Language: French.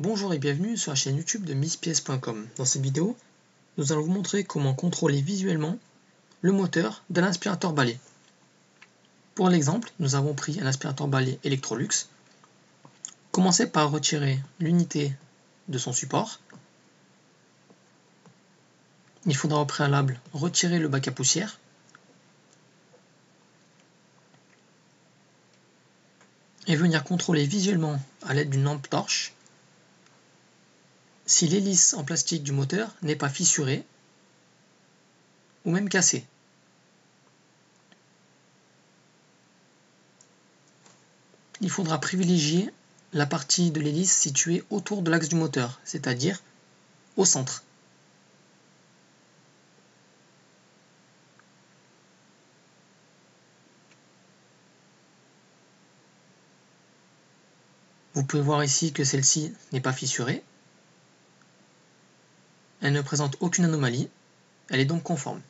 Bonjour et bienvenue sur la chaîne YouTube de misspièce.com. Dans cette vidéo, nous allons vous montrer comment contrôler visuellement le moteur d'un aspirateur balai. Pour l'exemple, nous avons pris un aspirateur balai Electrolux. Commencez par retirer l'unité de son support. Il faudra au préalable retirer le bac à poussière et venir contrôler visuellement à l'aide d'une lampe torche si l'hélice en plastique du moteur n'est pas fissurée ou même cassée. Il faudra privilégier la partie de l'hélice située autour de l'axe du moteur, c'est-à-dire au centre. Vous pouvez voir ici que celle-ci n'est pas fissurée. Elle ne présente aucune anomalie, elle est donc conforme.